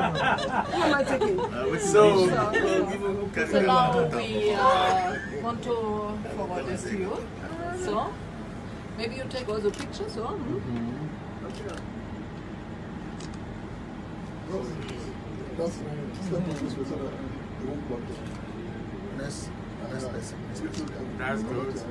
Who am I taking? So, So now we uh, want to forward this to you. So maybe you take all the pictures. So. hmm? That's That's good.